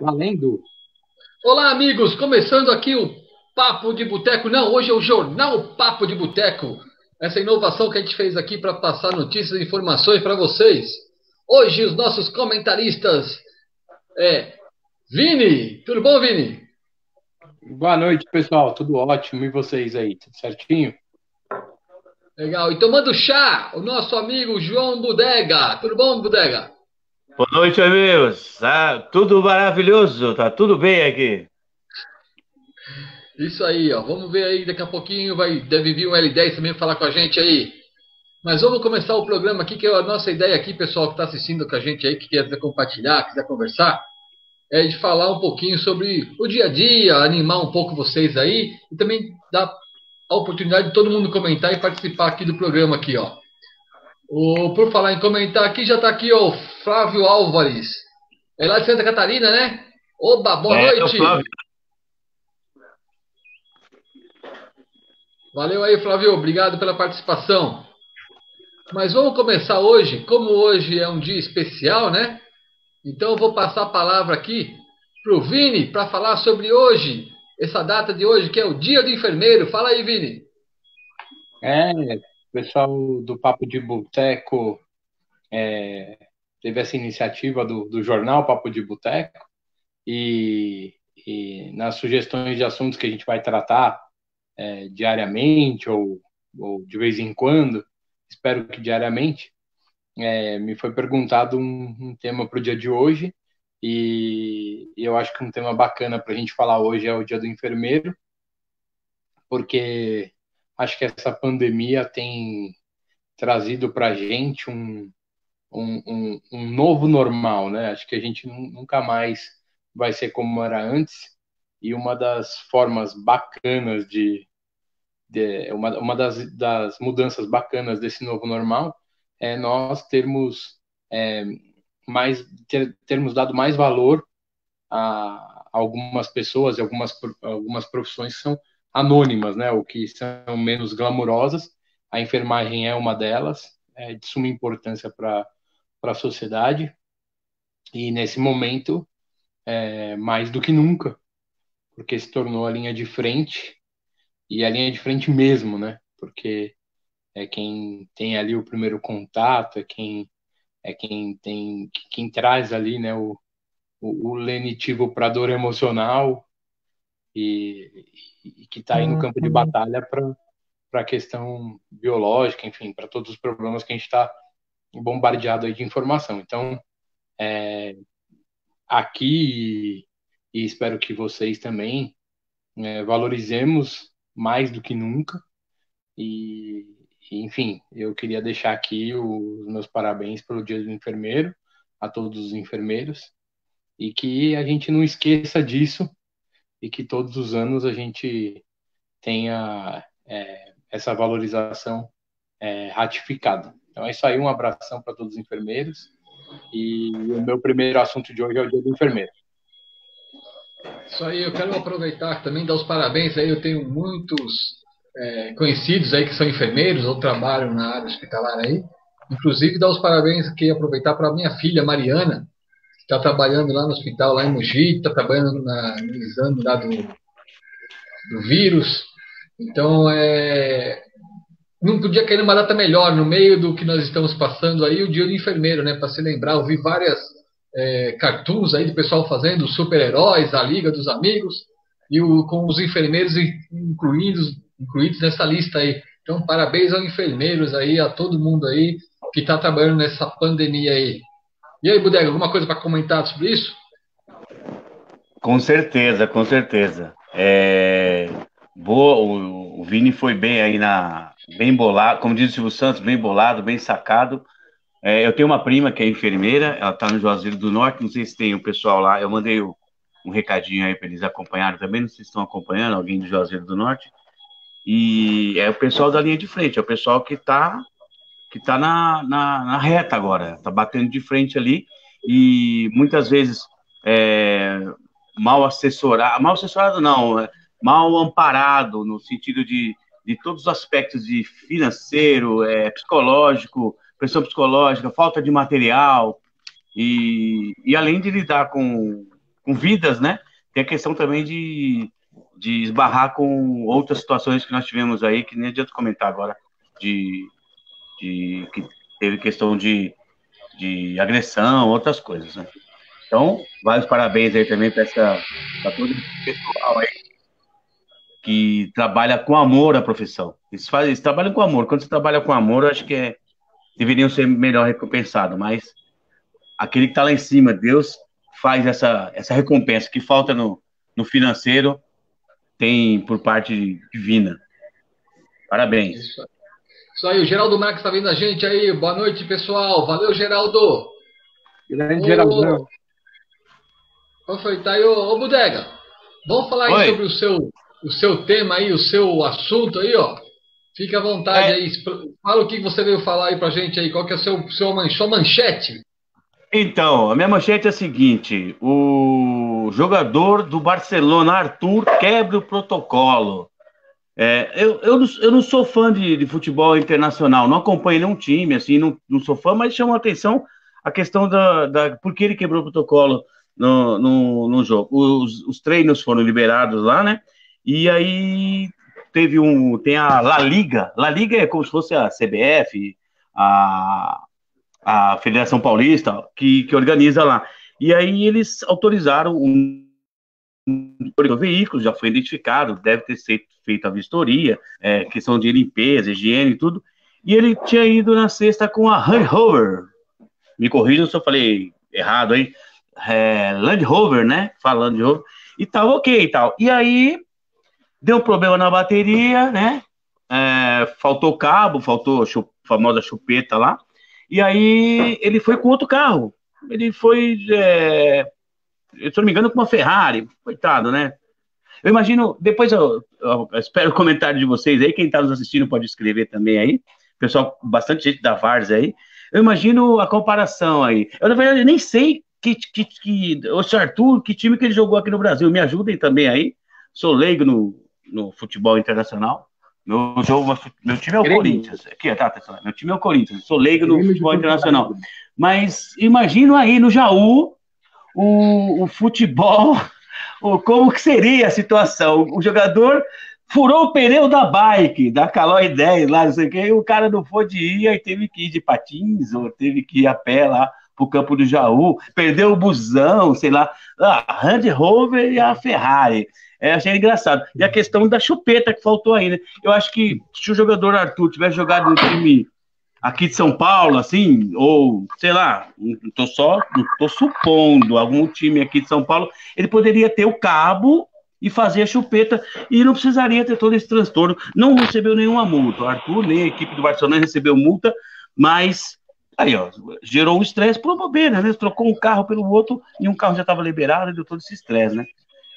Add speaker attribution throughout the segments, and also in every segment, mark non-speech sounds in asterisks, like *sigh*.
Speaker 1: Valendo!
Speaker 2: Olá, amigos! Começando aqui o Papo de Boteco. Não, hoje é o Jornal Papo de Boteco. Essa inovação que a gente fez aqui para passar notícias e informações para vocês. Hoje, os nossos comentaristas é Vini. Tudo bom, Vini?
Speaker 1: Boa noite, pessoal. Tudo ótimo. E vocês aí? Tudo certinho?
Speaker 2: Legal. E tomando chá, o nosso amigo João Bodega. Tudo bom, Bodega?
Speaker 3: Boa noite, amigos. Ah, tudo maravilhoso, tá tudo bem aqui.
Speaker 2: Isso aí, ó. Vamos ver aí, daqui a pouquinho vai, deve vir um L10 também falar com a gente aí. Mas vamos começar o programa aqui, que é a nossa ideia aqui, pessoal que está assistindo com a gente aí, que quiser compartilhar, quiser conversar, é de falar um pouquinho sobre o dia a dia, animar um pouco vocês aí e também dar a oportunidade de todo mundo comentar e participar aqui do programa aqui, ó. O, por falar em comentar aqui, já está aqui ó, o Flávio Álvares. É lá de Santa Catarina, né? Oba, boa é, noite. Valeu aí, Flávio. Obrigado pela participação. Mas vamos começar hoje. Como hoje é um dia especial, né? Então eu vou passar a palavra aqui para o Vini para falar sobre hoje, essa data de hoje, que é o Dia do Enfermeiro. Fala aí, Vini.
Speaker 1: É, pessoal do Papo de Boteco é, teve essa iniciativa do, do jornal Papo de Boteco e, e, nas sugestões de assuntos que a gente vai tratar é, diariamente ou, ou, de vez em quando, espero que diariamente, é, me foi perguntado um, um tema para o dia de hoje e, eu acho que um tema bacana para a gente falar hoje é o Dia do Enfermeiro, porque acho que essa pandemia tem trazido para a gente um, um, um, um, novo normal, né? Acho que a gente nunca mais vai ser como era antes. E uma das formas bacanas de, de uma, uma das, das mudanças bacanas desse novo normal é nós termos é, mais ter, termos dado mais valor a, algumas pessoas algumas algumas profissões que são anônimas, né, ou que são menos glamurosas. A enfermagem é uma delas, é de suma importância para a sociedade. E nesse momento, é, mais do que nunca, porque se tornou a linha de frente, e a linha de frente mesmo, né? Porque é quem tem ali o primeiro contato, é quem é quem tem quem traz ali, né, o, o, o lenitivo para dor emocional e, e que está aí no campo de uhum. batalha para a questão biológica, enfim, para todos os problemas que a gente está bombardeado aí de informação. Então, é, aqui, e, espero que vocês também é, valorizemos mais do que nunca, e, enfim, eu queria deixar aqui os meus parabéns pelo Dia do Enfermeiro, a todos os enfermeiros, e que a gente não esqueça disso e que todos os anos a gente tenha é, essa valorização é, ratificada. Então é isso aí, um abração para todos os enfermeiros. E o meu primeiro assunto de hoje é o Dia do Enfermeiro.
Speaker 2: Isso aí, eu quero aproveitar também dar os parabéns aí. Eu tenho muitos é, conhecidos aí que são enfermeiros ou trabalham na área hospitalar aí. Inclusive, dar os parabéns aqui, aproveitar para minha filha Mariana, está trabalhando lá no hospital, lá em Mogi, está trabalhando na, no exame lá do, do vírus. Então, é, não podia cair numa data melhor, no meio do que nós estamos passando aí, o dia do enfermeiro, né? Para se lembrar, eu vi várias é, cartoons aí do pessoal fazendo super-heróis, a Liga dos Amigos, e o, com os enfermeiros incluídos, incluídos nessa lista aí. Então, parabéns aos enfermeiros aí, a todo mundo aí que está trabalhando nessa pandemia aí. E aí, Bodega, alguma coisa para comentar sobre isso?
Speaker 3: Com certeza, com certeza. É... Boa, o, o Vini foi bem aí na. Bem bolado, como diz o Silvio Santos, bem bolado, bem sacado. É, eu tenho uma prima que é enfermeira, ela está no Juazeiro do Norte, não sei se tem o pessoal lá, eu mandei o, um recadinho aí para eles acompanharem também, não sei se estão acompanhando, alguém do Juazeiro do Norte. E é o pessoal da linha de frente, é o pessoal que está que está na, na, na, reta agora, está batendo de frente ali e muitas vezes é, mal assessorado, mal assessorado não, é, mal amparado no sentido de, de todos os aspectos de financeiro, é, psicológico, pressão psicológica, falta de material, e, e além de lidar com, com vidas, né? Tem a questão também de, de esbarrar com outras situações que nós tivemos aí, que nem adianta comentar agora, de, de que teve questão de, de agressão, outras coisas, né? Então, vários parabéns aí também para essa todo esse pessoal aí que trabalha com amor a profissão. Eles, fazem, eles trabalham com amor. Quando você trabalha com amor, acho que é, deveriam ser melhor recompensados, mas aquele que está lá em cima, Deus faz essa, essa recompensa que falta no, no financeiro, tem por parte divina. Parabéns.
Speaker 2: Isso, isso aí, o Geraldo Max está vendo a gente aí. Boa noite, pessoal. Valeu, Geraldo.
Speaker 1: Grande ô, Geraldão.
Speaker 2: Qual foi? Tá aí, ô, ô Bodega. Vamos falar aí sobre o seu, o seu tema aí, o seu assunto aí, ó. Fique à vontade é. aí. Fala o que você veio falar aí pra gente aí. Qual que é o seu, seu man, sua manchete?
Speaker 3: Então, a minha manchete é a seguinte: o jogador do Barcelona, Arthur, quebra o protocolo. É, eu, eu, não, eu não sou fã de, de, futebol internacional, não acompanho nenhum time, assim, não, não sou fã, mas chamou a atenção a questão da, da por que ele quebrou o protocolo no, no, no jogo. Os, os treinos foram liberados lá, né? E aí teve um, tem a La Liga, La Liga é como se fosse a CBF, a, a Federação Paulista, que, que organiza lá. E aí eles autorizaram um, um veículo, já foi identificado, deve ter sido feita a vistoria, é, questão de limpeza, higiene e tudo, e ele tinha ido na sexta com a Land Rover. Me corrija se eu falei errado aí. É, Land Rover, né? Falando de Rover. E tal, ok e tal. E aí, deu problema na bateria, né? É, faltou cabo, faltou a famosa chupeta lá. E aí ele foi com outro carro. Ele foi, é, se não me engano, com uma Ferrari. Coitado, né? Eu imagino, depois eu, eu, espero o comentário de vocês aí, quem está nos assistindo pode escrever também aí. Pessoal, bastante gente da Vars aí. Eu imagino a comparação aí. Eu, na verdade, nem sei que, que, que o Arthur, que time que ele jogou aqui no Brasil. Me ajudem também aí. Sou leigo no, no futebol internacional. Meu, jogo, meu time é o Grêmio. Corinthians. Aqui, tá, tá, meu time é o Corinthians. Sou leigo no futebol internacional. Mas imagino aí no Jaú o, o futebol, o, como que seria a situação. O jogador furou o pneu da bike, da Calói 10 lá, não sei o que, e o cara não foi de ir e teve que ir de patins, ou teve que ir a pé lá pro campo do Jaú, perdeu o busão, sei lá, a Land Rover e a Ferrari. É, achei engraçado. E a questão da chupeta que faltou aí, né? Eu acho que se o jogador Arthur tivesse jogado no time aqui de São Paulo, assim, ou sei lá, tô só, tô supondo, algum time aqui de São Paulo, ele poderia ter o cabo e fazer a chupeta e não precisaria ter todo esse transtorno. Não recebeu nenhuma multa. O Arthur nem a equipe do Barcelona recebeu multa, mas aí, ó, gerou um estresse por bobeira, né? Trocou um carro pelo outro e um carro já estava liberado e deu todo esse estresse, né?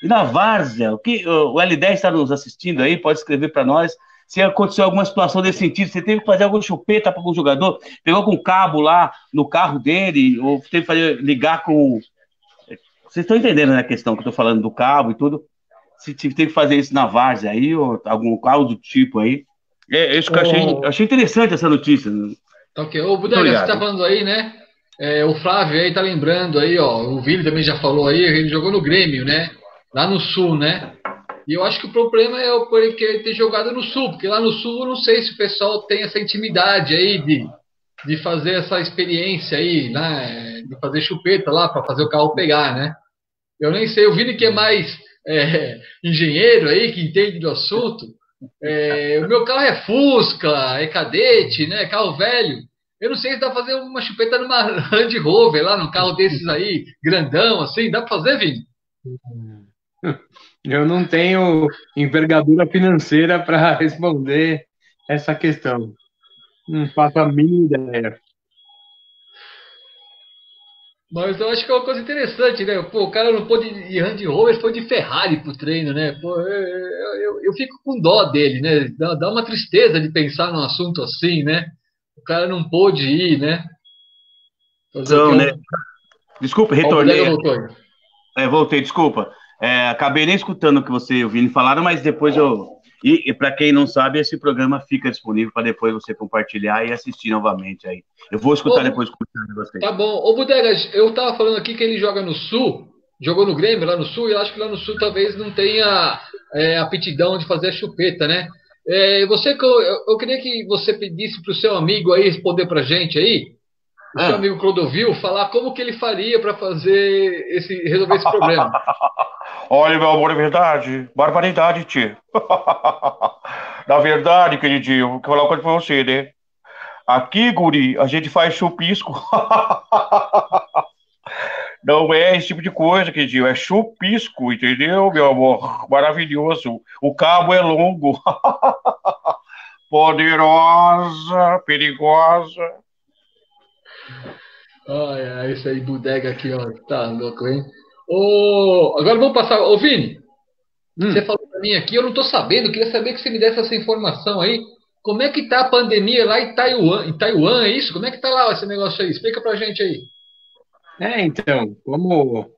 Speaker 3: E na Várzea, o que o L10 está nos assistindo aí, pode escrever para nós se aconteceu alguma situação desse sentido, você teve que fazer alguma chupeta para algum jogador, pegou com cabo lá no carro dele, ou teve que fazer, ligar com. Vocês estão entendendo né, a questão que eu estou falando do cabo e tudo? Se teve que fazer isso na Várzea aí, ou algum carro do tipo aí. É, isso que eu achei, oh. achei interessante essa notícia.
Speaker 2: Tá ok. Ô, Budega, você está falando aí, né? É, o Flávio aí tá lembrando aí, ó. O Vili também já falou aí, ele jogou no Grêmio, né? Lá no Sul, né? E eu acho que o problema é o ele ter jogado no Sul, porque lá no Sul eu não sei se o pessoal tem essa intimidade aí de, de fazer essa experiência aí, né? De fazer chupeta lá para fazer o carro pegar, né? Eu nem sei, o Vini que é mais é, engenheiro aí, que entende do assunto. É, o meu carro é Fusca, é cadete, né? Carro velho. Eu não sei se dá pra fazer uma chupeta numa *laughs* Land Rover lá, num carro desses aí, grandão, assim. Dá pra fazer, Vini?
Speaker 1: Eu não tenho envergadura financeira para *laughs* responder essa questão. Não faço a mínima ideia.
Speaker 2: Mas eu acho que é uma coisa interessante, né? Pô, o cara não pôde ir de Range Rover, foi de Ferrari pro treino, né? Pô, eu, eu, eu, fico com dó dele, né? Dá, dá uma tristeza de pensar num assunto assim, né? O cara não pôde ir, né?
Speaker 3: Então, né? Desculpa, retornei. É, voltei, desculpa. É, acabei nem escutando o que você e o Vini falaram, mas depois eu, E, e para quem não sabe, esse programa fica disponível para depois você compartilhar e assistir novamente aí. Eu vou escutar Ô, depois
Speaker 2: de você. Tá bom. Ô, Bodegas, eu tava falando aqui que ele joga no Sul, jogou no Grêmio lá no Sul, e eu acho que lá no Sul talvez não tenha é, aptidão de fazer a chupeta, né? É, você, eu, eu queria que você pedisse para o seu amigo aí responder para gente aí, o ah. amigo Clodovil, falar como que ele faria para fazer esse resolver esse problema. *laughs*
Speaker 3: Olha, meu amor, é verdade. Barbaridade, tio. *laughs* Na verdade, queridinho, vou falar uma coisa pra você, né? Aqui, guri, a gente faz chupisco. *laughs* Não é esse tipo de coisa, queridinho. É chupisco, entendeu, meu amor? Maravilhoso. O cabo é longo. Poderosa, perigosa.
Speaker 2: Olha, esse aí, bodega aqui, ó. Tá louco, hein? Ô, agora vamos passar. Ô, Vini, hum. você falou para mim aqui, eu não estou sabendo, queria saber que você me desse essa informação aí. Como é que tá a pandemia lá em Taiwan? Em Taiwan, é isso? Como é que tá lá esse negócio aí? Explica pra gente aí.
Speaker 1: É, então, como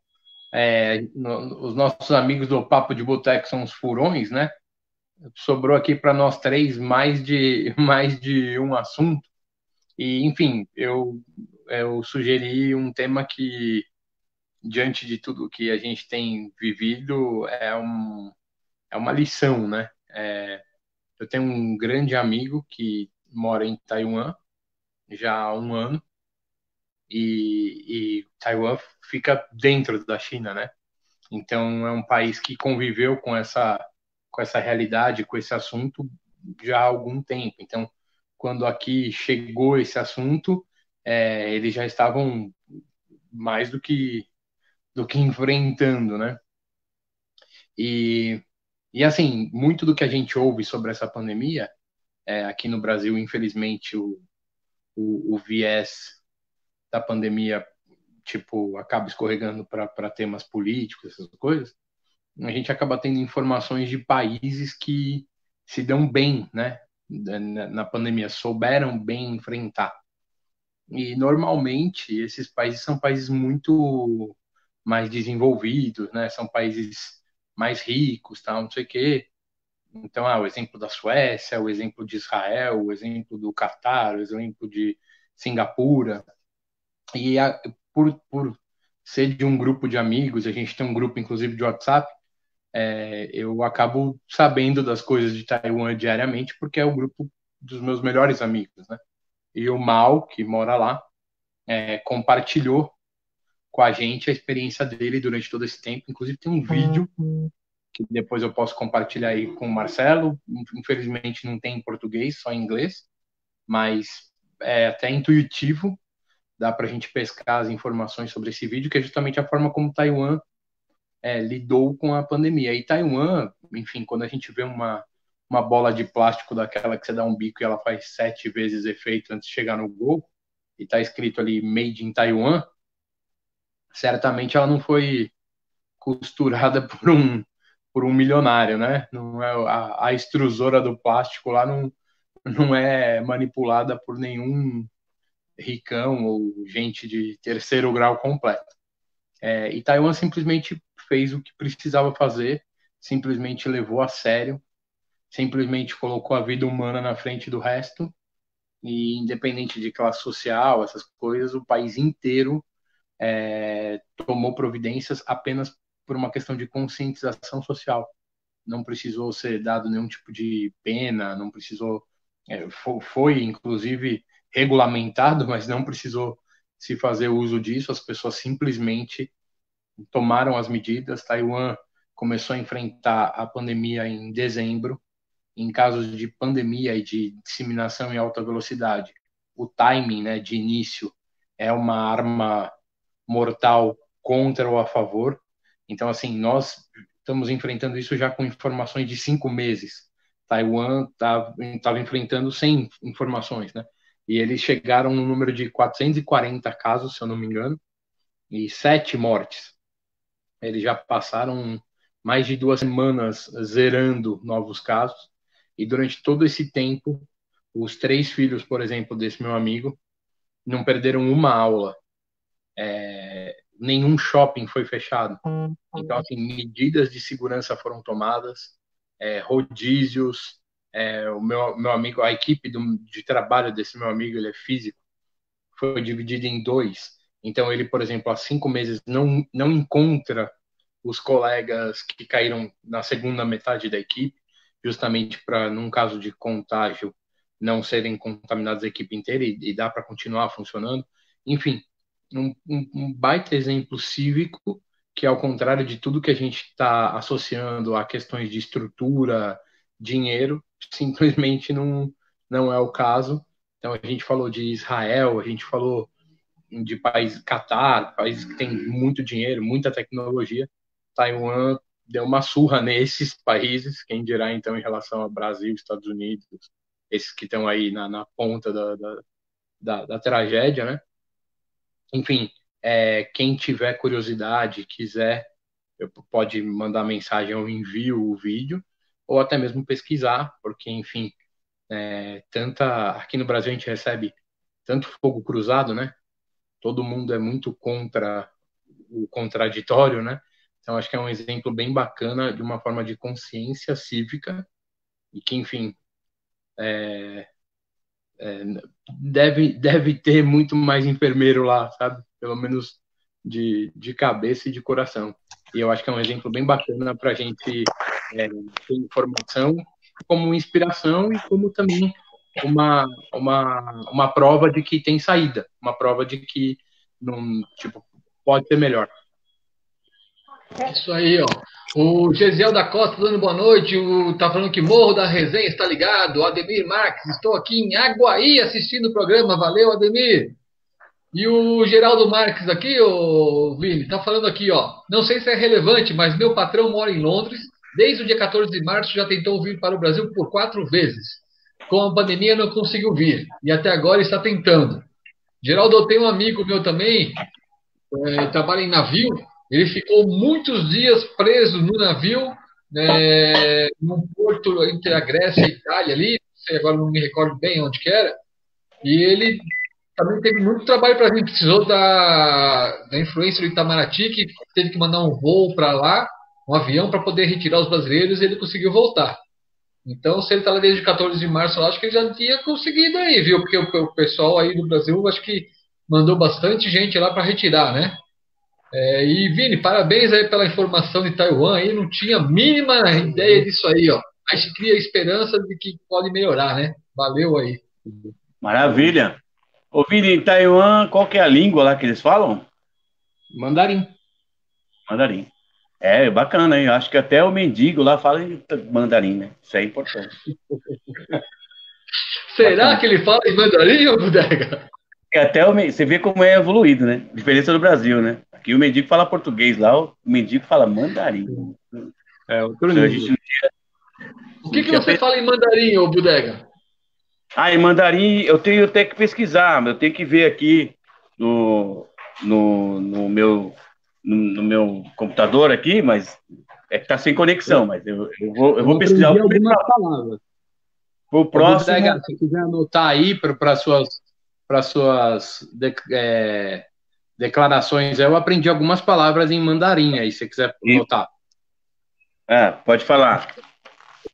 Speaker 1: é, no, os nossos amigos do Papo de Boteco são os furões, né? Sobrou aqui para nós três mais de, *laughs* mais de um assunto. E, enfim, eu, eu sugeri um tema que diante de tudo que a gente tem vivido, é, um, é uma lição, né? É, eu tenho um grande amigo que mora em Taiwan já há um ano e, e Taiwan fica dentro da China, né? Então é um país que conviveu com essa com essa realidade, com esse assunto já há algum tempo. Então, quando aqui chegou esse assunto, é, eles já estavam mais do que do que enfrentando, né? E, e assim, muito do que a gente ouve sobre essa pandemia, é, aqui no Brasil, infelizmente, o, o, o viés da pandemia, tipo, acaba escorregando para temas políticos, essas coisas, a gente acaba tendo informações de países que se dão bem, né, na pandemia, souberam bem enfrentar. E normalmente esses países são países muito mais desenvolvidos, né? São países mais ricos, tal, não sei o quê. Então, ah, o exemplo da Suécia, o exemplo de Israel, o exemplo do Catar, o exemplo de Singapura. E a, por, por ser de um grupo de amigos, a gente tem um grupo, inclusive, de WhatsApp, é, eu acabo sabendo das coisas de Taiwan diariamente, porque é o grupo dos meus melhores amigos, né? E o Mal, que mora lá, é, compartilhou com a gente a experiência dele durante todo esse tempo. Inclusive tem um vídeo que depois eu posso compartilhar aí com o Marcelo. Infelizmente não tem em português, só em inglês, mas é até intuitivo. Dá para a gente pescar as informações sobre esse vídeo, que é justamente a forma como Taiwan é, lidou com a pandemia. E Taiwan, enfim, quando a gente vê uma, uma bola de plástico daquela que você dá um bico e ela faz sete vezes efeito antes de chegar no gol, e está escrito ali Made in Taiwan, certamente ela não foi costurada *laughs* por um por um milionário, né? Não é a, a extrusora do plástico lá não não é manipulada por nenhum ricão ou gente de terceiro grau completo. É, e Taiwan simplesmente fez o que precisava fazer, simplesmente levou a sério, simplesmente colocou a vida humana na frente do resto e independente de classe social, essas coisas, o país inteiro é, tomou providências apenas por uma questão de conscientização social. Não precisou ser dado nenhum tipo de pena, não precisou. É, foi, foi, inclusive, regulamentado, *laughs* mas não precisou se fazer uso disso. As pessoas simplesmente tomaram as medidas. Taiwan começou a enfrentar a pandemia em dezembro. Em casos de pandemia e de disseminação em alta velocidade, o timing né, de início é uma arma mortal contra ou a favor. Então, assim, nós estamos enfrentando isso já com informações de cinco meses. Taiwan estava tá, enfrentando sem informações, né? E eles chegaram no número de 440 casos, se eu não me engano, e sete mortes. Eles já passaram mais de duas semanas zerando novos casos, e durante todo esse tempo, os três filhos, por exemplo, desse meu amigo, não perderam uma aula é, nenhum shopping foi fechado. Então, assim, medidas de segurança foram tomadas, é, rodízios. É, o meu, meu amigo, a equipe do, de trabalho desse meu amigo, ele é físico, foi dividida em dois. Então, ele, por exemplo, há cinco meses não, não encontra os colegas que caíram na segunda metade da equipe, justamente para, num caso de contágio, não serem contaminados a equipe inteira e, e dá para continuar funcionando. Enfim, um, um, baita exemplo cívico que, ao contrário de tudo que a gente está associando a questões de estrutura, dinheiro, *laughs* simplesmente não, não é o caso. Então, a gente falou de Israel, a gente falou de país Catar, países que têm muito dinheiro, muita tecnologia. Taiwan deu uma surra nesses países, quem dirá então em relação ao Brasil, Estados Unidos, esses que estão aí na, na ponta da, da, da, da, tragédia, né? Enfim, é, quem tiver curiosidade, quiser, pode mandar mensagem, eu envio o vídeo, ou até mesmo pesquisar, porque, enfim, é, tanta aqui no Brasil a gente recebe tanto fogo cruzado, né? Todo mundo é muito contra o contraditório, né? Então acho que é um exemplo bem bacana de uma forma de consciência cívica e que, enfim, é, é, deve, deve ter muito mais enfermeiro lá, sabe? Pelo menos de, de cabeça e de coração. E eu acho que é um exemplo bem bacana para a gente é, ter informação como inspiração e como também uma, uma, uma prova de que tem saída, uma prova de que não, tipo, pode ser melhor.
Speaker 2: Isso aí, ó. O Gesiel da Costa dando boa noite. O, tá falando que Morro da Resenha está ligado. O Ademir Marques, estou aqui em Aguaí assistindo o programa. Valeu, Ademir. E o Geraldo Marques aqui, o Vini, tá falando aqui, ó. Não sei se é relevante, mas meu patrão mora em Londres. Desde o dia 14 de março já tentou vir para o Brasil por quatro vezes. Com a pandemia não conseguiu vir. E até agora está tentando. Geraldo, eu tenho um amigo meu também, é, trabalha em navio ele ficou muitos dias preso no navio, né, num porto entre a Grécia e a Itália ali, agora não me recordo bem onde que era, e ele também teve muito trabalho para mim, precisou da, da influência do Itamaraty, que teve que mandar um voo para lá, um avião para poder retirar os brasileiros e ele conseguiu voltar. Então, se ele está lá desde 14 de março, eu acho que ele já tinha conseguido aí, viu? Porque o, o pessoal aí do Brasil, acho que mandou bastante gente lá para retirar, né? É, e Vini, parabéns aí pela informação de Taiwan. Aí não tinha a mínima ideia disso aí, ó. Mas cria a esperança de que pode melhorar, né? Valeu aí.
Speaker 3: Maravilha. Ô Vini, em Taiwan, qual que é a língua lá que eles falam?
Speaker 1: Mandarim.
Speaker 3: Mandarim. É, bacana, hein? Acho que até o mendigo lá fala em mandarim, né? Isso é importante. *laughs*
Speaker 2: Será bacana. que ele fala em mandarim, ô Bodega?
Speaker 3: Até o, você vê como é evoluído, né? Diferença do Brasil, né? Aqui o mendigo fala português, lá o mendigo fala mandarim.
Speaker 2: É, outro então, nível. O que, que você fala em mandarim, ô Bodega?
Speaker 3: Ah, em mandarim eu tenho até que pesquisar, eu tenho que ver aqui no, no, no meu, no, no, meu computador aqui, mas é que tá sem conexão, mas eu, eu vou, eu vou pesquisar.
Speaker 1: algumas palavras.
Speaker 3: O próximo... Bodega,
Speaker 1: se quiser anotar aí para suas, para suas é, declarações. Eu aprendi algumas palavras em mandarim, aí se você quiser notar.
Speaker 3: É, pode falar.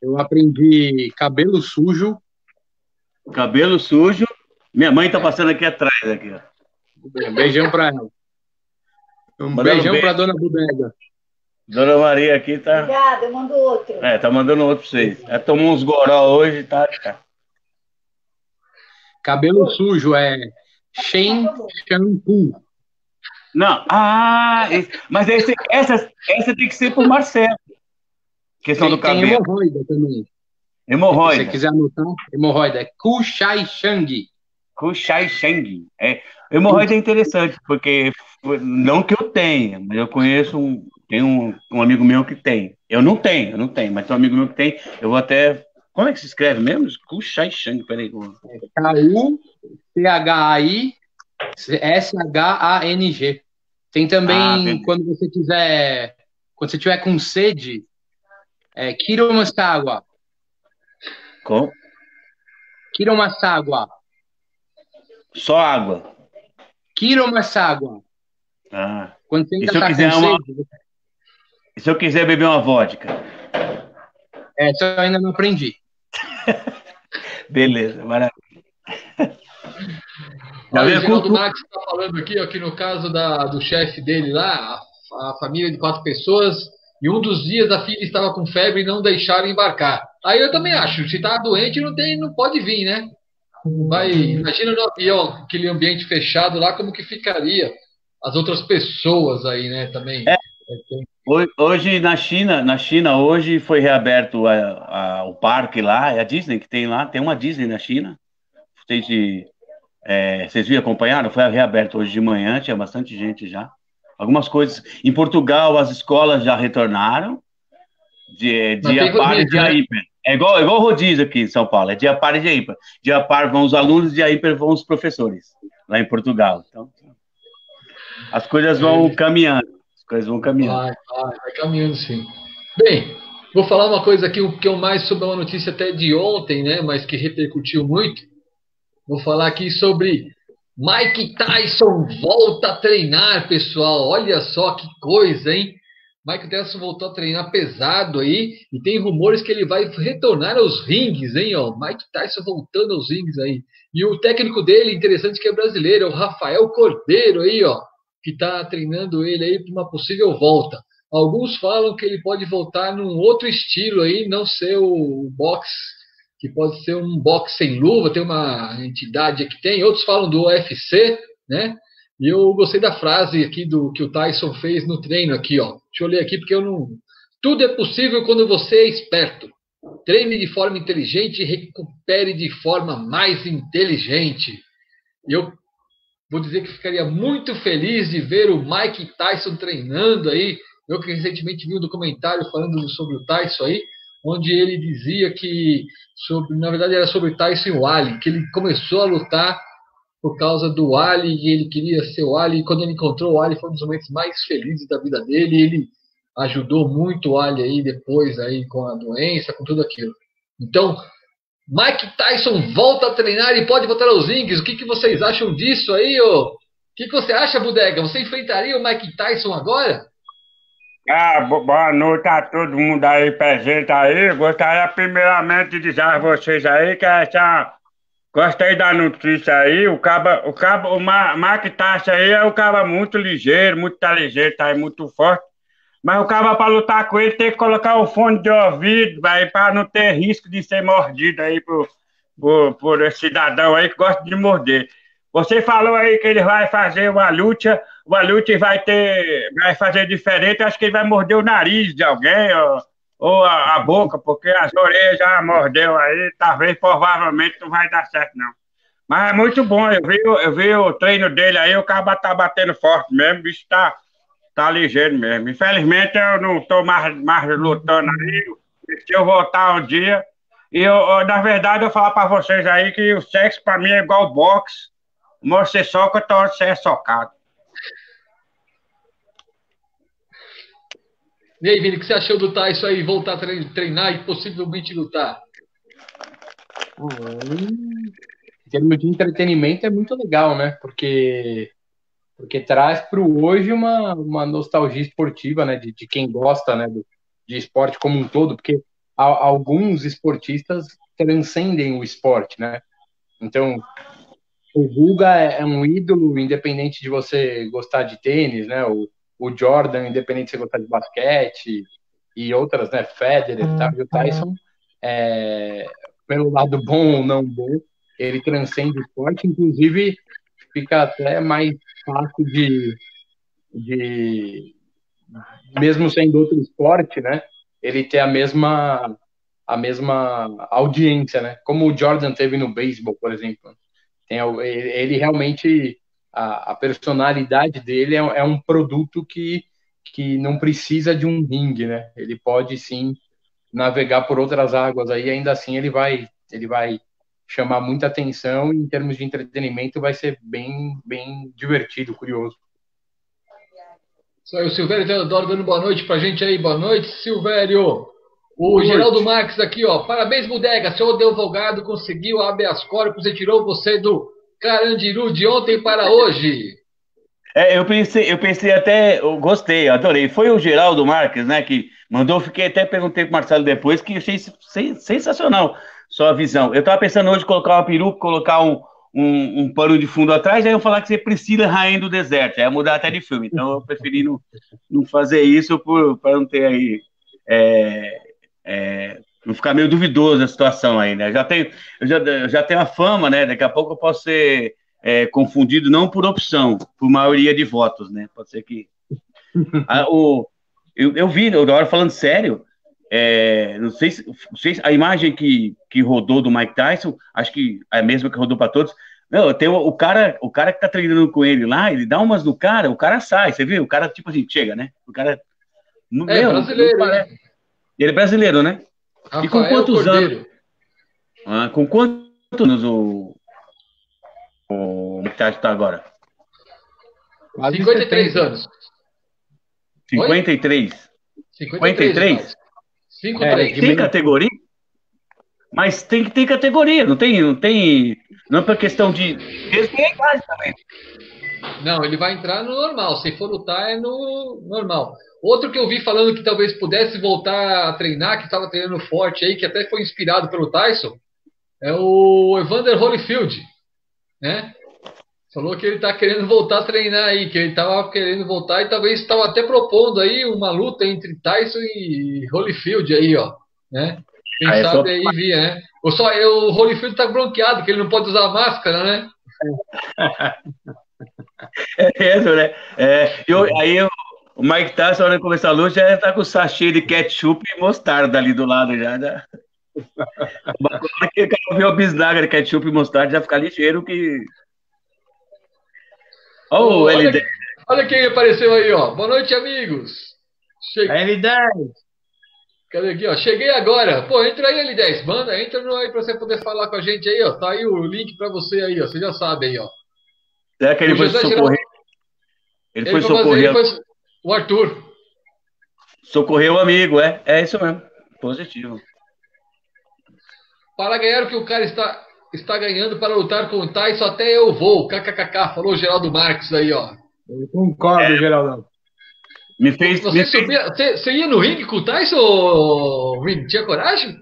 Speaker 1: Eu aprendi cabelo sujo.
Speaker 3: Cabelo sujo. Minha mãe tá passando aqui atrás. Aqui,
Speaker 1: Um beijão para ela. Um Mandando beijão um para dona Bodega.
Speaker 3: Dona Maria aqui tá.
Speaker 4: Obrigada, eu mando outro.
Speaker 3: É, tá mandando outro pra vocês. Ela tomou uns goró hoje, tá?
Speaker 1: Cabelo sujo é Shen Shampoo.
Speaker 3: Não, ah, esse, mas esse, essa, essa tem que ser por Marcelo. Questão tem, do cabelo. Tem
Speaker 1: hemorroida também.
Speaker 3: Hemorroida.
Speaker 1: Se você quiser anotar, hemorroida é Kushai Shang.
Speaker 3: Kushai Shang. É, hemorroida é interessante, porque não que eu tenha, mas eu conheço um, tem um, um amigo meu que tem. Eu não tenho, eu não tenho, mas tem um amigo meu que tem. Eu vou até. Como é que se escreve mesmo? Kushai Shang, peraí.
Speaker 1: K-U-C-H-A-I S-H-A-N-G. Tem também, ah, quando você quiser, quando você tiver com sede, é.
Speaker 3: Com?
Speaker 1: Kiromassagua.
Speaker 3: Só água.
Speaker 1: Kiromassagua.
Speaker 3: Ah.
Speaker 1: Quando você
Speaker 3: ainda e se eu tá quiser uma... sede... Se eu quiser beber uma vodka?
Speaker 1: Essa eu ainda não aprendi. *laughs*
Speaker 3: Beleza, maravilha.
Speaker 2: O Geraldo Max está falando aqui, ó, que no caso da, do chefe dele lá, a, a, família de quatro pessoas, e um dos dias a filha estava com febre e não deixaram embarcar. Aí eu também acho, se tá doente não tem, não pode vir, né? Vai, imagina no avião, aquele ambiente fechado lá, como que ficaria as outras pessoas aí, né, também. É.
Speaker 3: Hoje na China, na China hoje foi reaberto a, a, o parque lá, é a Disney que tem lá, tem uma Disney na China. Vocês, é, vocês viram, acompanharam? Foi reaberto hoje de manhã, tinha bastante gente já. Algumas coisas. Em Portugal, as escolas já retornaram. De, dia par e dia né? ímpar. É igual, é igual rodízio aqui em São Paulo, é dia par e dia ímpar. Dia par vão os alunos, dia ímpar vão os professores, lá em Portugal. Então, as coisas vão é. caminhando. As coisas vão caminhando.
Speaker 2: Vai, vai, vai caminhando sim. Bem, vou falar uma coisa aqui, o que eu mais sobre uma notícia até de ontem, né, mas que repercutiu muito. Vou falar aqui sobre Mike Tyson volta a treinar, pessoal. Olha só que coisa, hein? Mike Tyson voltou a treinar pesado aí e tem rumores que ele vai retornar aos rings, hein? Ó, Mike Tyson voltando aos rings aí. E o técnico dele, interessante que é brasileiro, é o Rafael Cordeiro aí, ó, que está treinando ele aí para uma possível volta. Alguns falam que ele pode voltar num outro estilo aí, não ser o boxe, que pode ser um boxe sem luva, tem uma entidade que tem. Outros falam do UFC, né? E eu gostei da frase aqui do que o Tyson fez no treino aqui, ó. Deixa eu ler aqui porque eu não. Tudo é possível quando você é esperto. Treine de forma inteligente e recupere de forma mais inteligente. Eu vou dizer que ficaria muito feliz de ver o Mike Tyson treinando aí. Eu que recentemente vi um documentário falando sobre o Tyson aí, onde ele dizia que, sobre, na verdade, era sobre Tyson e o que ele começou a lutar por causa do Ali e ele queria ser o Ali. E quando ele encontrou o Ali, foi um dos momentos mais felizes da vida dele. Ele ajudou muito o Ali aí depois aí com a doença, com tudo aquilo. Então, Mike Tyson volta a treinar e pode voltar aos rings. O que, que vocês acham disso aí? Ô? O que, que você acha, Bodega? Você enfrentaria o Mike Tyson agora?
Speaker 4: Ah, boa noite a todo mundo aí presente aí. Gostaria primeiramente de dizer a vocês aí que essa Gostei da notícia aí. O caba, o caba, o Mark Tacha aí é um cara muito ligeiro, muito inteligente, aí, muito forte. Mas o cara para lutar com ele tem que colocar o fone de ouvido, para não ter risco de ser mordido aí por, por, por esse cidadão aí que gosta de morder. Você falou aí que ele vai fazer uma luta, uma luta vai ter, vai fazer diferente. Acho que ele vai morder o nariz de alguém, ó ou a, a, boca, porque as orelhas já mordeu aí, talvez, provavelmente, não vai dar certo, não. Mas é muito bom, eu vi, eu vi o treino dele aí, o cara tá batendo forte mesmo, o bicho tá, tá ligeiro mesmo. Infelizmente, eu não tô mais, mais lutando aí, se eu voltar um dia, e eu, eu, na verdade, eu falar para vocês aí que o sexo para mim é igual boxe, você soca, você é socado.
Speaker 2: E aí, Vini, o que você achou do Tyson aí voltar a treinar e possivelmente lutar?
Speaker 1: Em termos de entretenimento é muito legal, né? Porque porque traz para o hoje uma, uma nostalgia esportiva, né? De, de quem gosta, né? De esporte como um todo, porque a, alguns esportistas transcendem o esporte, né? Então, o Guga é, é um ídolo, independente de você gostar de tênis, né? O Jordan, independente de você gostar de basquete e outras, né, Federer tal, e o Tyson, é, pelo lado bom ou não bom, ele transcende o esporte, inclusive fica até mais fácil de, de mesmo sendo outro esporte, né, ele ter a mesma a mesma audiência, né, como o Jordan teve no beisebol, por exemplo. Tem, ele realmente a, a personalidade dele é, é, um produto que, que não precisa de um ringue, né? Ele pode sim navegar por outras águas aí, ainda assim ele vai ele vai chamar muita atenção e em termos de entretenimento vai ser bem bem divertido, curioso.
Speaker 2: Isso aí, o Silvério Teodoro dando boa noite pra gente aí. Boa noite, Silvério. O Geraldo Marques aqui, ó. Parabéns, Bodega. Seu advogado conseguiu habeas corpus e tirou você do Carandiru de ontem para hoje.
Speaker 3: É, eu pensei, eu pensei até, eu gostei, adorei. Foi o Geraldo Marques, né, que mandou, fiquei até perguntei pro Marcelo depois, que achei sensacional sua visão. Eu tava pensando hoje colocar uma peruca, colocar um, um, um pano de fundo atrás, aí eu falar que você precisa Rainha do Deserto, aí mudar até de filme. Então eu preferi não, não fazer isso para não ter aí. É, é, não ficar meio duvidoso a situação aí, né? Já tenho, eu já, eu já tenho a fama, né? Daqui a pouco eu posso ser é, confundido não por opção, por maioria de votos, né? Pode ser que. *laughs* Ah, o, eu, eu vi, da hora falando sério, é, não, sei se, não sei se a imagem que, que rodou do Mike Tyson, acho que é a mesma que rodou para todos. Não, tem o, o, cara, o cara que tá treinando com ele lá, ele dá umas no cara, o cara sai, você viu? O cara, tipo assim, chega, né? O cara. É,
Speaker 2: meu, brasileiro.
Speaker 3: Ele é brasileiro, né? Rafael e com quantos Cordeiro. anos? Ah, com quantos anos o, o Mike Tyson tá agora?
Speaker 2: 53 anos.
Speaker 3: 53? 53? 53?
Speaker 2: 5 é,
Speaker 3: Tem categoria? Mas tem que ter categoria, não tem, não tem. Não é para questão de. também.
Speaker 2: Não, ele vai entrar no normal. Se for lutar, é no normal. Outro que eu vi falando que talvez pudesse voltar a treinar, que estava treinando forte aí, que até foi inspirado pelo Tyson, é o Evander Holyfield, né? Falou que ele está querendo voltar a treinar aí, que ele estava querendo voltar e talvez estava até propondo aí uma luta entre Tyson e Holyfield aí, ó, né? Quem aí sabe aí via, né? Ou só o Holyfield tá bronqueado, que ele não pode usar máscara, né? *laughs*
Speaker 3: É mesmo, né? É, eu, aí eu, o Mike Tyson, na hora de começar a luta, já tá com o sachê de ketchup e mostarda ali do lado já. Bacana que o cara viu a bisnaga de ketchup e mostarda já fica ligeiro que
Speaker 2: Oh, olha, L10. olha quem apareceu aí, ó. Boa noite, amigos.
Speaker 1: Che... L10.
Speaker 2: Cadê aqui, ó? Cheguei agora. Pô, entra aí, L10. Manda, entra no aí pra você poder falar com a gente aí, ó. Tá aí o link pra você aí, ó. Você já sabe aí, ó.
Speaker 3: É que ele o foi José socorrer. Ele, ele foi socorrer. Foi...
Speaker 2: O Arthur.
Speaker 3: Socorreu o amigo, é. É isso mesmo. Positivo.
Speaker 2: Para ganhar o que o cara está está ganhando para lutar com o Tyson, até eu vou. KKKK, falou o Geraldo Marques aí, ó.
Speaker 1: Eu concordo, é. Geraldão.
Speaker 3: Me fez.
Speaker 2: Você,
Speaker 3: me
Speaker 2: subia, fez... Você, você, ia no ringue com o Tyson, Ring? Tinha coragem?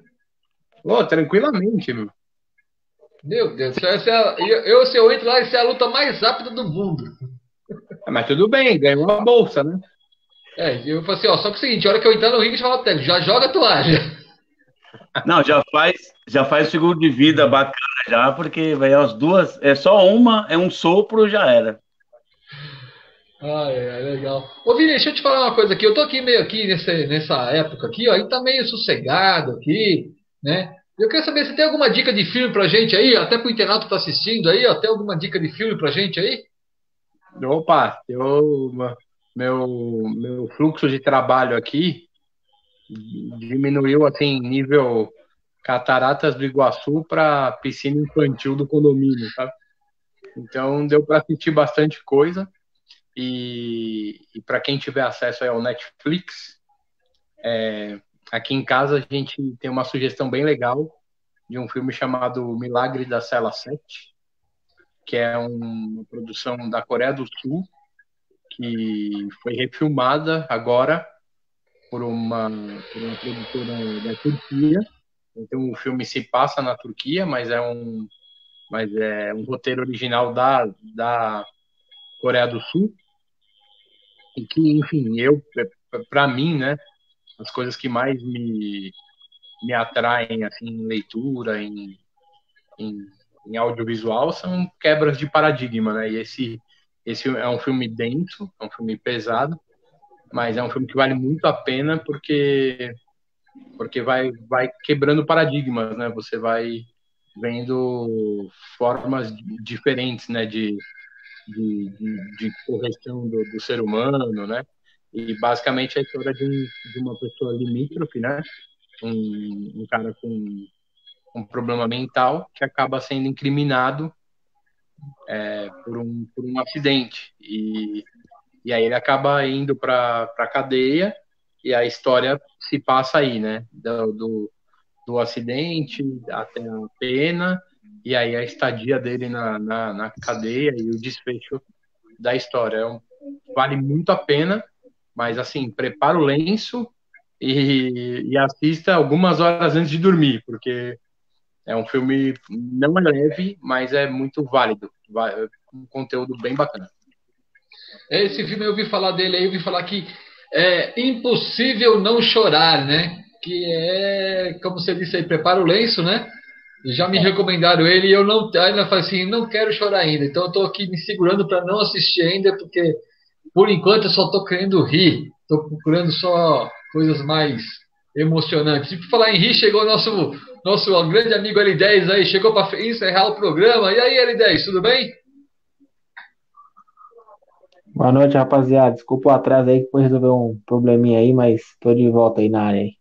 Speaker 1: Oh, tranquilamente, meu.
Speaker 2: Meu Deus, essa é eu, se eu entro lá, essa é a luta mais rápida do mundo.
Speaker 1: É, mas tudo bem, ganhou uma bolsa, né?
Speaker 2: É, eu falei assim, ó, só que é o seguinte, a hora que eu entrar no ringue, eu falo, já joga a toalha. *laughs*
Speaker 3: Não, já faz, já faz seguro de vida bacana já, porque vai as duas, é só uma, é um sopro, já era.
Speaker 2: Ah, é, é, legal. Ô, Vini, deixa eu te falar uma coisa aqui. Eu tô aqui meio aqui nessa, nessa época aqui, ó, gente tá meio sossegado aqui, né? Eu quero saber se tem alguma dica de filme pra gente aí, até pro internato tá assistindo aí, tem alguma dica de filme pra gente aí?
Speaker 1: Opa, eu, meu, meu fluxo de trabalho aqui diminuiu assim nível Cataratas do Iguaçu para piscina infantil do condomínio, sabe? Então deu para assistir bastante coisa e, e para quem tiver acesso ao Netflix, é, aqui em casa a gente tem uma sugestão bem legal de um filme chamado Milagre da Cela 7, que é uma produção da Coreia do Sul que foi refilmada agora por uma, por uma produtora da Turquia. Então o filme se passa na Turquia, mas é um, mas é um roteiro original da, da Coreia do Sul. E que, enfim, eu, para mim, né, as coisas que mais me, me atraem assim, em leitura, em, em, em audiovisual, são quebras de paradigma, né? E esse, esse é um filme denso, é um filme pesado, mas é um filme que vale muito a pena porque porque vai vai quebrando paradigmas, né? Você vai vendo formas diferentes, né, de, de, de, de correção do, do, ser humano, né? E basicamente a história de, um, de uma pessoa limítrofe, né? Um, um cara com um problema mental que acaba sendo incriminado é, por, um, por um acidente. E e aí ele acaba indo para a cadeia e a história se passa aí, né? Do, do, do, acidente até a pena e aí a estadia dele na, na, na cadeia e o desfecho da história. É um, vale muito a pena, mas assim, prepara o lenço e, e assista algumas horas antes de dormir, porque é um filme não é leve, mas é muito válido. Um conteúdo bem bacana.
Speaker 2: Esse filme eu ouvi falar dele aí, eu ouvi falar que é impossível não chorar, né? Que é, como você disse aí, prepara o lenço, né? Já me recomendaram ele e eu não ainda falei assim, não quero chorar ainda. Então eu tô aqui me segurando para não assistir ainda, porque por enquanto eu só tô querendo rir. Tô procurando só coisas mais emocionantes. E por falar em rir, chegou o nosso, nosso grande amigo L10 aí, chegou para encerrar o programa. E aí, L10, tudo bem?
Speaker 5: Boa noite, rapaziada. Desculpa o atraso aí que foi resolver um probleminha aí, mas tô de volta aí na área aí.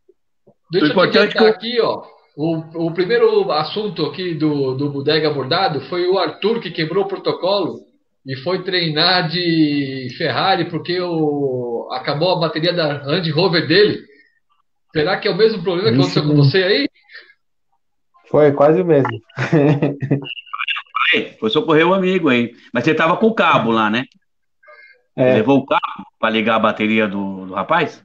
Speaker 2: Deixa eu importante que... aqui, ó. O, o primeiro assunto aqui do, do Bodega Abordado foi o Arthur que quebrou o protocolo e foi treinar de Ferrari porque o, acabou a bateria da Land Rover dele. Será que é o mesmo problema que aconteceu com você aí?
Speaker 5: Foi, quase o mesmo. *laughs*
Speaker 3: foi socorrer um amigo aí. Mas você tava com o cabo lá, né? É. Levou o cabo para ligar a bateria do, do rapaz?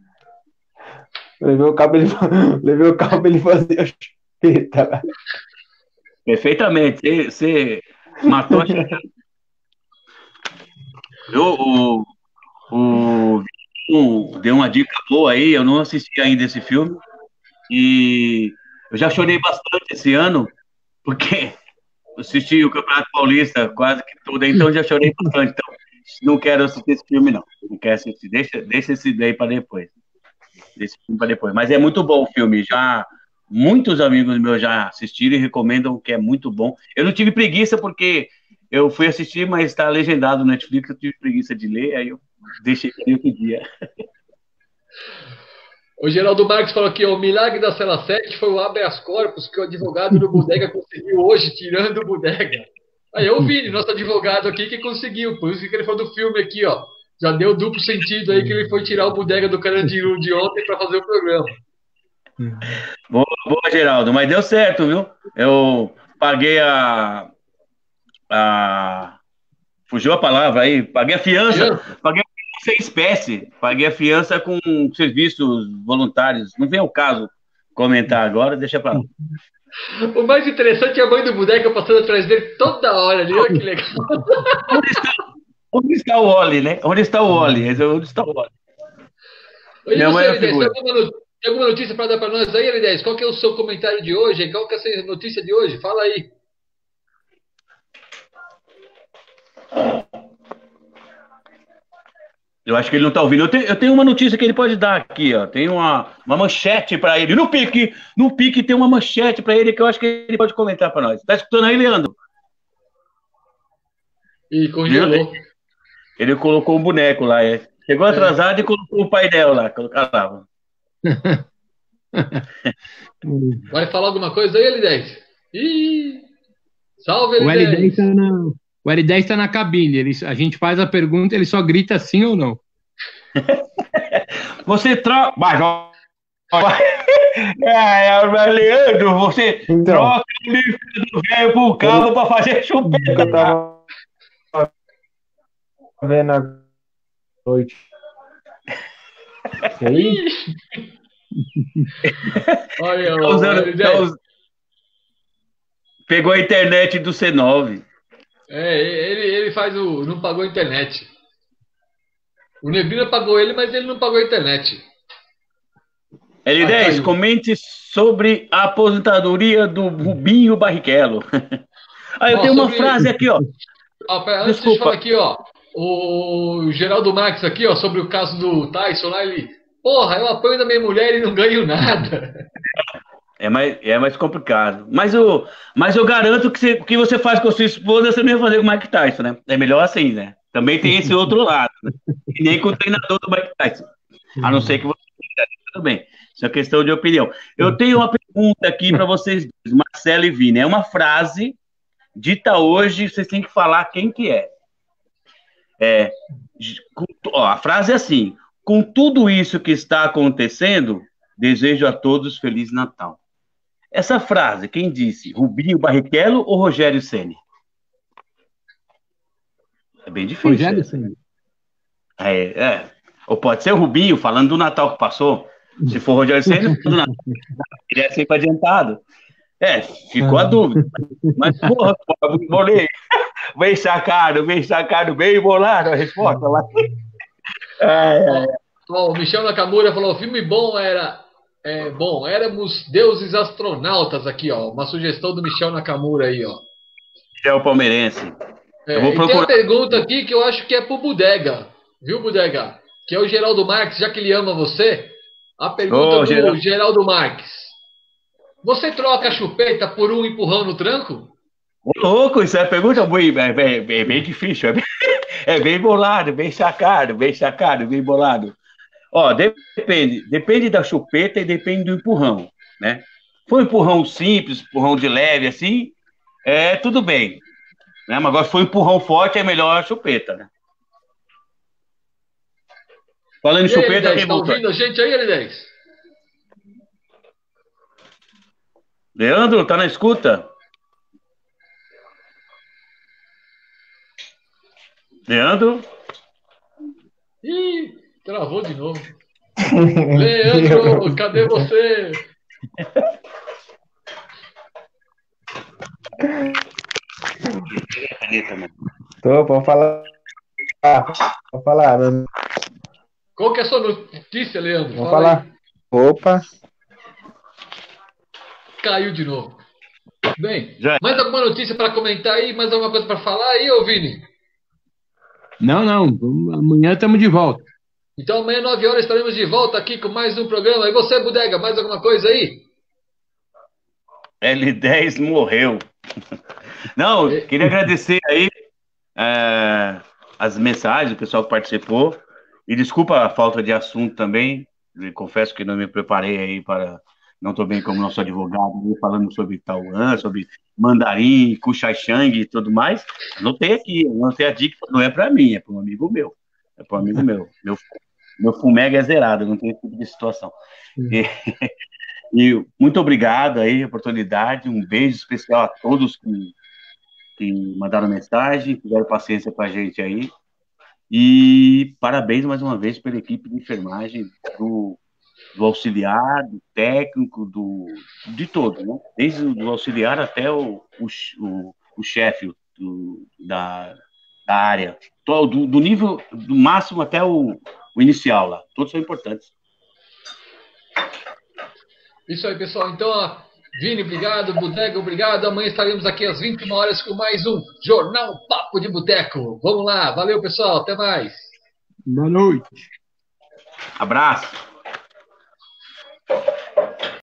Speaker 5: Levei o cabo, ele, *laughs* levei o cabo, ele fazia chupeta.
Speaker 3: Perfeitamente. Você, matou a o, o, o, deu uma dica boa aí, eu não assisti ainda esse filme. E eu já chorei bastante esse ano, porque *laughs* assisti o Campeonato Paulista quase que tudo, então já chorei bastante. Então, não quero assistir esse filme, não. Não quero assistir. Deixa, deixa esse daí para depois. Deixa esse filme para depois. Mas é muito bom o filme. Já muitos amigos meus já assistiram e recomendam que é muito bom. Eu não tive preguiça porque eu fui assistir, mas está legendado no Netflix. Eu tive preguiça de ler, aí eu deixei para outro dia.
Speaker 2: O Geraldo Marques falou aqui, o milagre da cela 7 foi o habeas corpus que o advogado do Bodega conseguiu hoje, tirando o Bodega. Aí é o Vini, nosso advogado aqui, que conseguiu. Por isso que ele falou do filme aqui, ó. Já deu duplo sentido aí que ele foi tirar o bodega do Carandiru de ontem para fazer o programa.
Speaker 3: Boa, boa, Geraldo, mas deu certo, viu? Eu paguei a. a fugiu a palavra aí, paguei a fiança, paguei a fiança em espécie, paguei a fiança com serviços voluntários. Não vem o caso comentar agora, deixa para lá.
Speaker 2: O mais interessante é a mãe do boneco passando atrás dele toda hora ali. Olha que legal.
Speaker 3: Onde está, onde está o Oli, né? Onde está o Oli? Onde está o Oli?
Speaker 2: Minha mãe é tem, alguma, tem alguma notícia para dar para nós aí, L10? Qual que é o seu comentário de hoje? Qual que é a notícia de hoje? Fala aí.
Speaker 3: Eu acho que ele não está ouvindo. Eu tenho, eu tenho, uma notícia que ele pode dar aqui, ó. Tem uma, uma manchete para ele. No pique, no pique tem uma manchete para ele que eu acho que ele pode comentar para nós. Tá escutando aí, Leandro?
Speaker 2: E congelou.
Speaker 3: Ele colocou um boneco lá, é. Chegou é. atrasado é. e colocou o painel lá, colocava. *laughs*
Speaker 2: Vai falar alguma coisa aí, L10? Ih! Salve, L10! O
Speaker 1: L10 tá na, o L10 está na cabine. Ele, a gente faz a pergunta, ele só grita sim ou não. *laughs*
Speaker 3: você troca. Mas, *laughs* é, é, Leandro, você então, troca o do velho pro carro para fazer chupeta. Eu tava
Speaker 5: vendo a noite. *laughs* Aí?
Speaker 3: Olha, tá us... Pegou a internet do C9.
Speaker 2: É, ele, ele faz o. não pagou a internet. O Neblina pagou ele, mas ele não pagou a internet.
Speaker 3: L10, comente sobre a aposentadoria do Rubinho Barrichello. *laughs* Aí eu tenho uma frase aqui, ó.
Speaker 2: ó pera, antes Desculpa. de falar aqui, ó. O Geraldo Marques aqui, ó, sobre o caso do Tyson lá, ele. Porra, eu apoio da minha mulher e não ganho nada. *laughs*
Speaker 3: É mais, é mais complicado. Mas eu, mas eu garanto que o que você faz com a sua esposa, você não ia fazer com o Mike Tyson, né? É melhor assim, né? Também tem esse outro lado. Né? E nem com o treinador do Mike Tyson. A não ser que você. Tudo bem. Isso é questão de opinião. Eu tenho uma pergunta aqui para vocês dois, Marcelo e Vini. É uma frase dita hoje, vocês têm que falar quem que é. É, ó, a frase é assim: com tudo isso que está acontecendo, desejo a todos Feliz Natal. Essa frase, quem disse? Rubinho Barrichello ou Rogério Ceni? É bem difícil.
Speaker 5: Rogério Senna.
Speaker 3: É, é. Ou pode ser o Rubinho, falando do Natal que passou. Se for o Rogério Natal. Ele é sempre adiantado. É, ficou a dúvida. Mas, porra, porra bolei. Bem sacado, bem sacado, bem bolado a resposta lá.
Speaker 2: Ai, ai. Ó, o Michel Nakamura falou: filme bom era. É, bom, éramos deuses astronautas aqui, ó. Uma sugestão do Michel Nakamura aí, ó.
Speaker 3: Michel Palmeirense.
Speaker 2: É, eu vou procurar. tem uma pergunta aqui que eu acho que é pro Bodega, viu, Bodega? Que é o Geraldo Marques, já que ele ama você. A pergunta Ô, do Geraldo. Geraldo Marques. Você troca a chupeta por um empurrão no tranco?
Speaker 3: Ô, louco, isso é pergunta bem, é, bem, é bem difícil. É bem, *laughs* é bem bolado, bem sacado, bem sacado, bem bolado. Ó, depende, depende da chupeta e depende do empurrão, né? Foi um empurrão simples, empurrão de leve, assim, é tudo bem. Né? Mas agora se for um empurrão forte, é melhor a chupeta, né? Falando em chupeta,
Speaker 2: quem tá ouvindo a gente aí, L10?
Speaker 3: Leandro, tá na escuta? Leandro?
Speaker 2: Ih, travou de novo. *laughs* Leandro, cadê você?
Speaker 5: Tô, pode falar. Ah, pode falar, meu.
Speaker 2: Qual que é a sua notícia, Leandro?
Speaker 5: Vou Fala falar. Aí. Opa.
Speaker 2: Caiu de novo. Bem, Já. mais alguma notícia para comentar aí? Mais alguma coisa para falar aí, ô Vini?
Speaker 1: Não, não. Amanhã estamos de volta.
Speaker 2: Então amanhã, 9 horas, estaremos de volta aqui com mais um programa. E você, Bodega, mais alguma coisa aí?
Speaker 3: L10 morreu. Não, queria agradecer aí é, as mensagens, o pessoal que participou. E desculpa a falta de assunto também. confesso que não me preparei aí para. Não estou bem como nosso advogado, falando sobre Taiwan, sobre mandarim, Kuchaixang e tudo mais. Anotei aqui, anotei a dica, não é para mim, é para um amigo meu. É para um amigo meu. Meu, meu fumega é zerado, não tem esse tipo de situação. E, *laughs* e, muito obrigado aí, a oportunidade. Um beijo especial a todos que, que mandaram mensagem, tiveram paciência com a gente aí. E parabéns mais uma vez pela equipe de enfermagem, do, do auxiliar, do técnico, do, de todo, né? Desde o auxiliar até o, o, o chefe do, da, da área. Do, do nível do máximo até o, o inicial lá. Todos são importantes.
Speaker 2: Isso aí, pessoal. Então, Vini, obrigado. Bodega, obrigado. Amanhã estaremos aqui às 21 horas com mais um Jornal Papo de Boteco. Vamos lá. Valeu, pessoal. Até mais.
Speaker 1: Boa noite.
Speaker 3: Abraço.